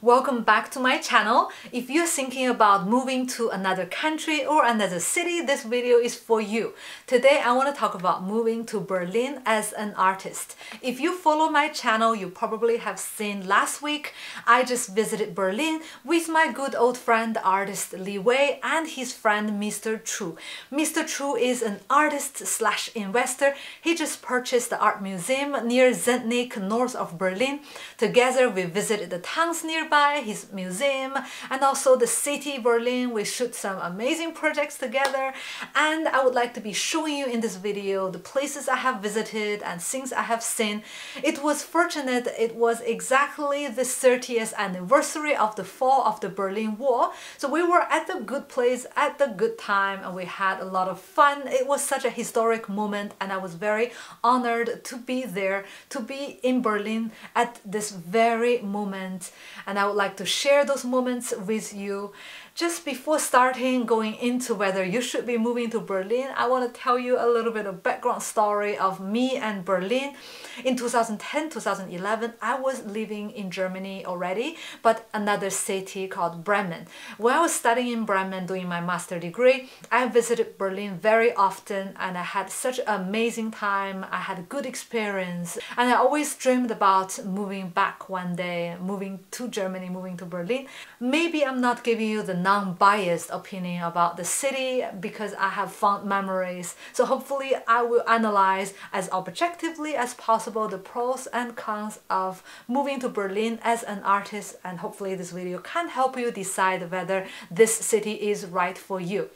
Welcome back to my channel. If you're thinking about moving to another country or another city, this video is for you. Today I want to talk about moving to Berlin as an artist. If you follow my channel, you probably have seen last week I just visited Berlin with my good old friend artist Li Wei and his friend Mr. Chu. Mr. Chu is an artist slash investor. He just purchased the art museum near Zehdenick north of Berlin. Together we visited the towns nearby nearby, his museum, and also the city Berlin. We shoot some amazing projects together and I would like to be showing you in this video the places I have visited and things I have seen. It was fortunate it was exactly the 30th anniversary of the fall of the Berlin Wall. So we were at the good place at the good time and we had a lot of fun. It was such a historic moment and I was very honored to be there, to be in Berlin at this very moment. And I would like to share those moments with you just before starting going into whether you should be moving to Berlin, I want to tell you a little bit of background story of me and Berlin. In 2010, 2011, I was living in Germany already, but another city called Bremen. When I was studying in Bremen doing my master degree, I visited Berlin very often and I had such an amazing time. I had a good experience and I always dreamed about moving back one day, moving to Germany, moving to Berlin. Maybe I'm not giving you the non-biased opinion about the city because I have fond memories. So hopefully I will analyze as objectively as possible the pros and cons of moving to Berlin as an artist and hopefully this video can help you decide whether this city is right for you.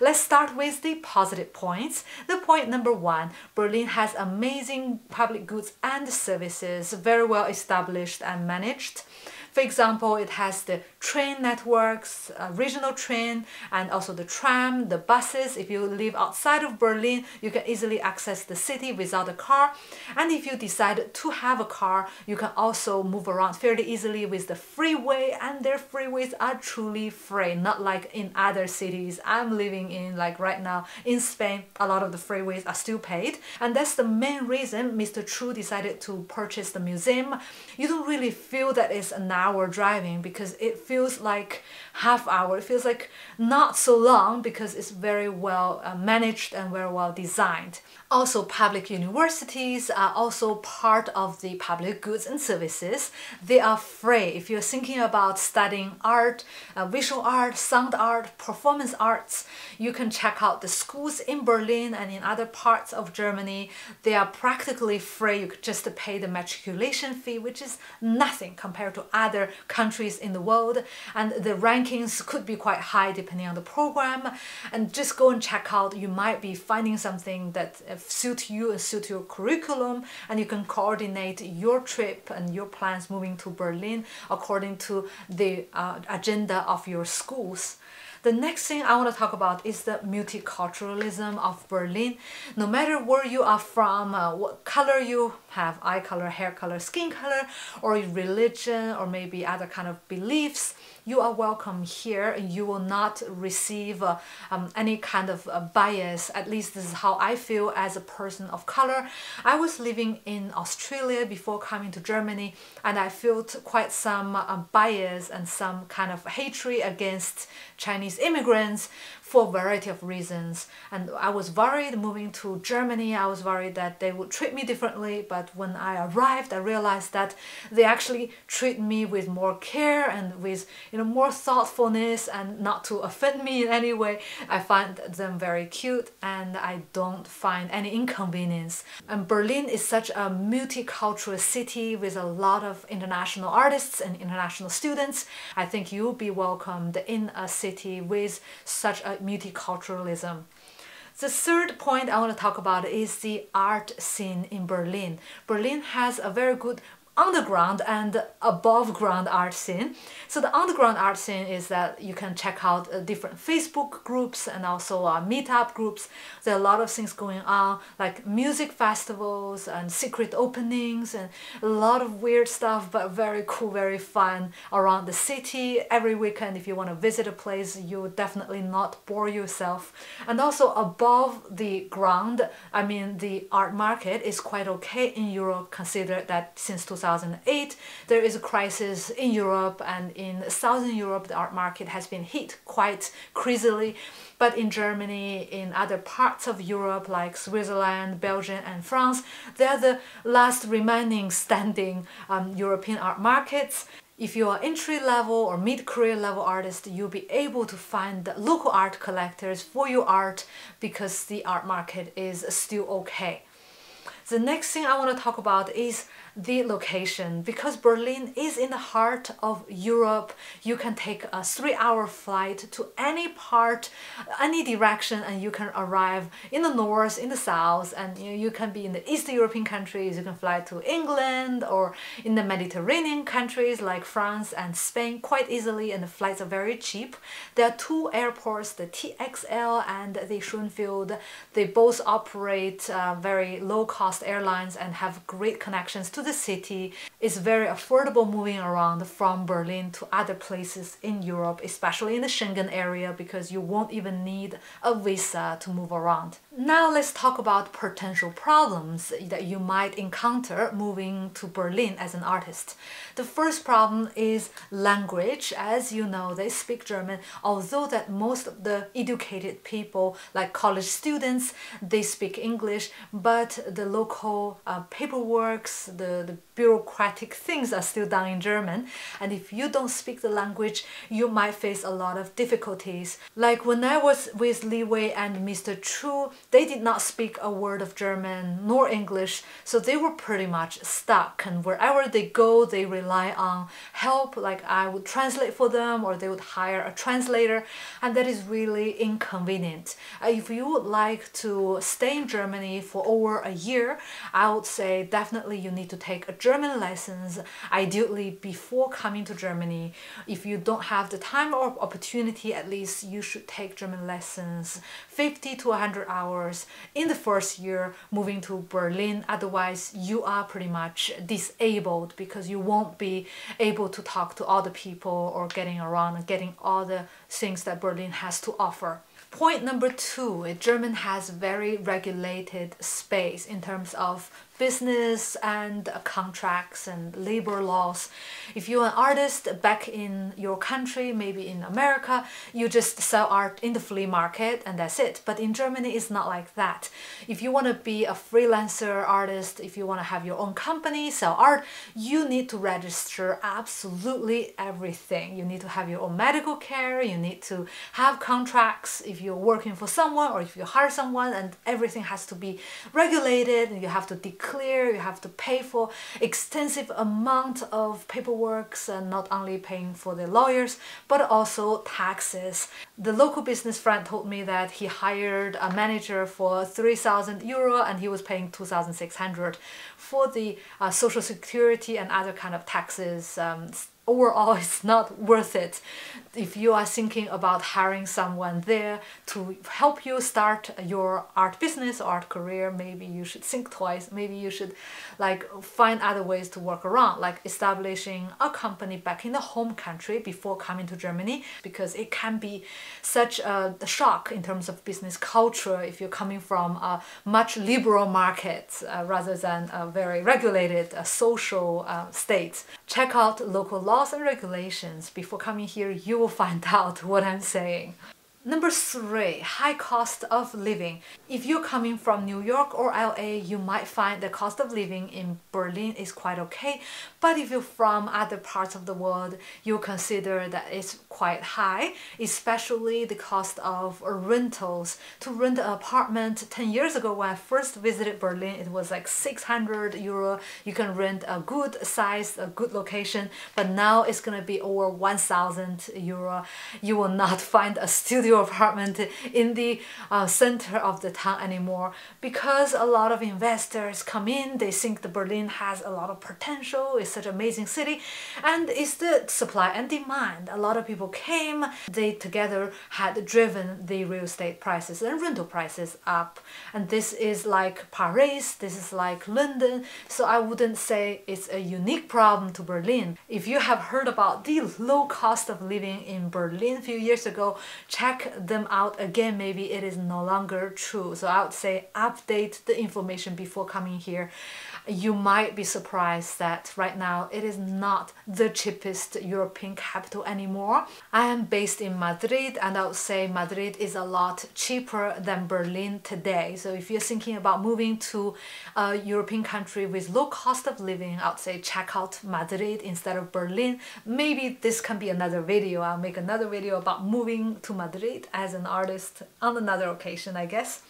Let's start with the positive points. The point number one, Berlin has amazing public goods and services, very well established and managed. For example, it has the train networks, uh, regional train, and also the tram, the buses. If you live outside of Berlin, you can easily access the city without a car. And if you decide to have a car, you can also move around fairly easily with the freeway, and their freeways are truly free, not like in other cities I'm living in, like right now in Spain, a lot of the freeways are still paid. And that's the main reason Mr. Chu decided to purchase the museum. You don't really feel that it's an hour driving because it feels like half hour. It feels like not so long because it's very well uh, managed and very well designed. Also, public universities are also part of the public goods and services. They are free. If you're thinking about studying art, uh, visual art, sound art, performance arts, you can check out the schools in Berlin and in other parts of Germany. They are practically free. You could just pay the matriculation fee, which is nothing compared to other countries in the world. And the rankings could be quite high depending on the program. And just go and check out. You might be finding something that uh, suit you and suit your curriculum and you can coordinate your trip and your plans moving to Berlin according to the uh, agenda of your schools. The next thing I want to talk about is the multiculturalism of Berlin. No matter where you are from, uh, what color you have, eye color, hair color, skin color, or religion, or maybe other kind of beliefs, you are welcome here and you will not receive uh, um, any kind of uh, bias. At least this is how I feel as a person of color. I was living in Australia before coming to Germany and I felt quite some uh, bias and some kind of hatred against Chinese immigrants for a variety of reasons. And I was worried moving to Germany, I was worried that they would treat me differently. But when I arrived, I realized that they actually treat me with more care and with you know more thoughtfulness and not to offend me in any way. I find them very cute and I don't find any inconvenience. And Berlin is such a multicultural city with a lot of international artists and international students. I think you'll be welcomed in a city with such a multiculturalism. The third point I want to talk about is the art scene in Berlin. Berlin has a very good underground and above ground art scene. So the underground art scene is that you can check out uh, different Facebook groups and also uh, meetup groups. There are a lot of things going on like music festivals and secret openings and a lot of weird stuff but very cool, very fun around the city. Every weekend if you want to visit a place you will definitely not bore yourself. And also above the ground, I mean the art market is quite okay in Europe considered that since 2000 2008, there is a crisis in Europe and in Southern Europe, the art market has been hit quite crazily. But in Germany, in other parts of Europe like Switzerland, Belgium, and France, they are the last remaining standing um, European art markets. If you are entry level or mid-career level artist, you'll be able to find local art collectors for your art because the art market is still okay. The next thing I want to talk about is the location. Because Berlin is in the heart of Europe, you can take a three-hour flight to any part, any direction, and you can arrive in the north, in the south, and you, you can be in the East European countries, you can fly to England or in the Mediterranean countries like France and Spain quite easily, and the flights are very cheap. There are two airports, the TXL and the Schönefeld. They both operate uh, very low-cost cost airlines and have great connections to the city. It's very affordable moving around from Berlin to other places in Europe, especially in the Schengen area because you won't even need a visa to move around. Now let's talk about potential problems that you might encounter moving to Berlin as an artist. The first problem is language. As you know, they speak German, although that most of the educated people, like college students, they speak English, but the local uh, paperworks, the, the bureaucratic things are still done in German. And if you don't speak the language, you might face a lot of difficulties. Like when I was with Li Wei and Mr. Chu, they did not speak a word of German nor English, so they were pretty much stuck. And wherever they go, they rely on help, like I would translate for them or they would hire a translator, and that is really inconvenient. Uh, if you would like to stay in Germany for over a year, I would say definitely you need to take a German lessons, ideally before coming to Germany. If you don't have the time or opportunity, at least you should take German lessons 50 to 100 hours in the first year moving to Berlin. Otherwise, you are pretty much disabled because you won't be able to talk to other people or getting around and getting all the things that Berlin has to offer. Point number two, German has very regulated space in terms of business and contracts and labor laws. If you're an artist back in your country, maybe in America, you just sell art in the flea market and that's it. But in Germany, it's not like that. If you want to be a freelancer artist, if you want to have your own company, sell art, you need to register absolutely everything. You need to have your own medical care, you need to have contracts if you're working for someone or if you hire someone and everything has to be regulated and you have to declare clear, you have to pay for extensive amount of paperwork and not only paying for the lawyers, but also taxes. The local business friend told me that he hired a manager for 3,000 euro and he was paying 2,600 for the uh, social security and other kind of taxes um, overall it's not worth it. If you are thinking about hiring someone there to help you start your art business or art career maybe you should think twice. Maybe you should like find other ways to work around like establishing a company back in the home country before coming to Germany because it can be such a shock in terms of business culture if you're coming from a much liberal market uh, rather than a very regulated uh, social uh, state. Check out local law laws and regulations before coming here you will find out what I'm saying. Number three, high cost of living. If you're coming from New York or LA, you might find the cost of living in Berlin is quite okay. But if you're from other parts of the world, you consider that it's quite high, especially the cost of rentals. To rent an apartment 10 years ago when I first visited Berlin, it was like 600 euro. You can rent a good size, a good location, but now it's gonna be over 1000 euro. You will not find a studio apartment in the uh, center of the town anymore. Because a lot of investors come in they think the Berlin has a lot of potential it's such an amazing city and it's the supply and demand. A lot of people came they together had driven the real estate prices and rental prices up. And this is like Paris this is like London. So I wouldn't say it's a unique problem to Berlin. If you have heard about the low cost of living in Berlin a few years ago check them out again, maybe it is no longer true. So I would say update the information before coming here. you might be surprised that right now it is not the cheapest European capital anymore. I am based in Madrid and I would say Madrid is a lot cheaper than Berlin today. So if you're thinking about moving to a European country with low cost of living, I would say check out Madrid instead of Berlin. Maybe this can be another video. I'll make another video about moving to Madrid as an artist on another occasion, I guess.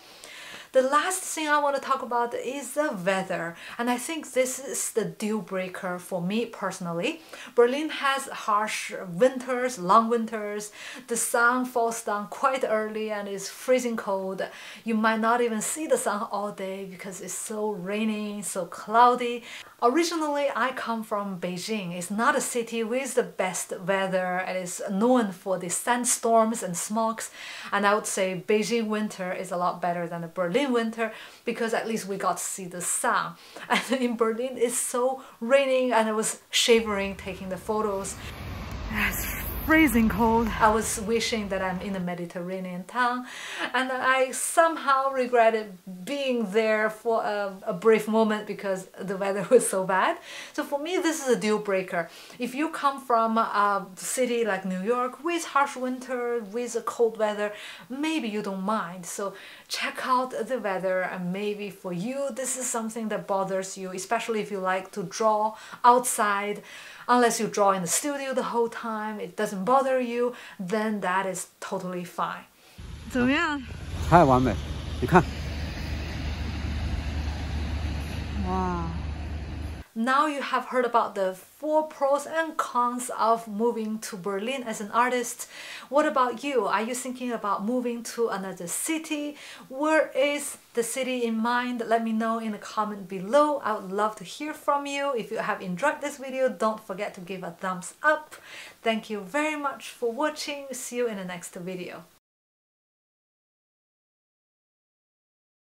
The last thing I want to talk about is the weather, and I think this is the deal breaker for me personally. Berlin has harsh winters, long winters. The sun falls down quite early and it's freezing cold. You might not even see the sun all day because it's so rainy, so cloudy. Originally, I come from Beijing. It's not a city with the best weather. It is known for the sandstorms and smogs. And I would say Beijing winter is a lot better than the Berlin winter because at least we got to see the sun. And in Berlin, it's so raining and I was shivering taking the photos freezing cold. I was wishing that I'm in a Mediterranean town and I somehow regretted being there for a, a, brief moment because the weather was so bad. So for me this is a deal breaker. If you come from a city like New York with harsh winter, with a cold weather, maybe you don't mind. So check out the weather and maybe for you this is something that bothers you, especially if you like to draw outside unless you draw in the studio the whole time, it doesn't bother you, then that is totally fine. 怎么样？太完美，你看。哇。 Now you have heard about the four pros and cons of moving to Berlin as an artist. What about you? Are you thinking about moving to another city? Where is the city in mind? Let me know in the comment below. I would love to hear from you. If you have enjoyed this video, don't forget to give a thumbs up. Thank you very much for watching. See you in the next video.